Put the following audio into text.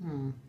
嗯。